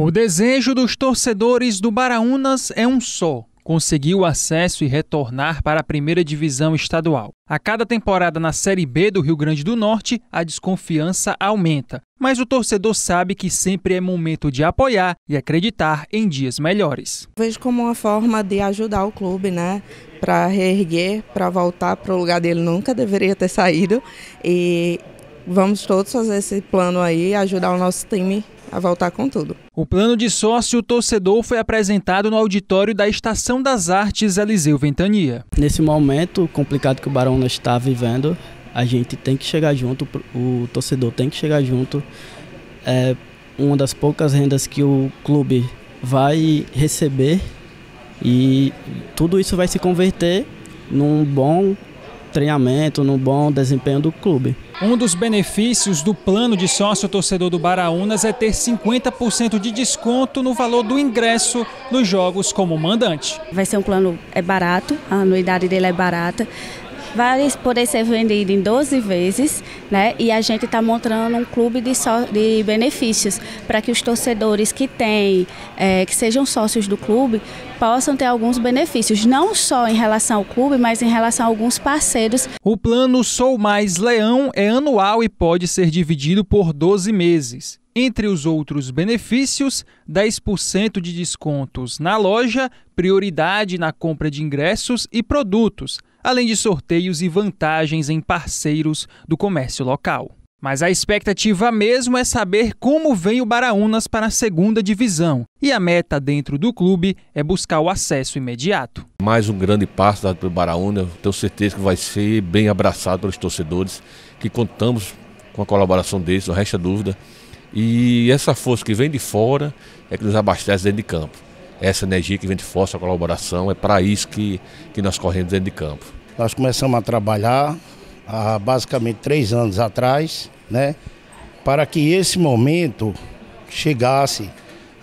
O desejo dos torcedores do Baraunas é um só: conseguir o acesso e retornar para a primeira divisão estadual. A cada temporada na Série B do Rio Grande do Norte, a desconfiança aumenta. Mas o torcedor sabe que sempre é momento de apoiar e acreditar em dias melhores. Vejo como uma forma de ajudar o clube, né? Para reerguer, para voltar para o lugar dele nunca deveria ter saído. E vamos todos fazer esse plano aí, ajudar o nosso time a voltar com tudo. O plano de sócio torcedor foi apresentado no auditório da Estação das Artes Eliseu Ventania. Nesse momento complicado que o Barão está vivendo, a gente tem que chegar junto, o torcedor tem que chegar junto. É uma das poucas rendas que o clube vai receber e tudo isso vai se converter num bom treinamento, num bom desempenho do clube. Um dos benefícios do plano de sócio torcedor do Baraunas é ter 50% de desconto no valor do ingresso nos jogos como mandante. Vai ser um plano é barato, a anuidade dele é barata vai poder ser vendido em 12 vezes, né? E a gente está montando um clube de, so, de benefícios para que os torcedores que têm, é, que sejam sócios do clube, possam ter alguns benefícios, não só em relação ao clube, mas em relação a alguns parceiros. O plano Sou Mais Leão é anual e pode ser dividido por 12 meses. Entre os outros benefícios, 10% de descontos na loja, prioridade na compra de ingressos e produtos, além de sorteios e vantagens em parceiros do comércio local. Mas a expectativa mesmo é saber como vem o Baraunas para a segunda divisão. E a meta dentro do clube é buscar o acesso imediato. Mais um grande passo dado pelo Baraunas. Tenho certeza que vai ser bem abraçado pelos torcedores, que contamos com a colaboração deles, não resta dúvida. E essa força que vem de fora é que nos abastece dentro de campo. Essa energia que vem de fora, essa colaboração, é para isso que, que nós corremos dentro de campo. Nós começamos a trabalhar há basicamente três anos atrás, né? Para que esse momento chegasse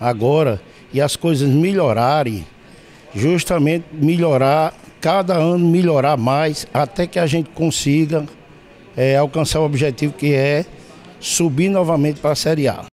agora e as coisas melhorarem, justamente melhorar, cada ano melhorar mais, até que a gente consiga é, alcançar o objetivo que é subir novamente para a Série A.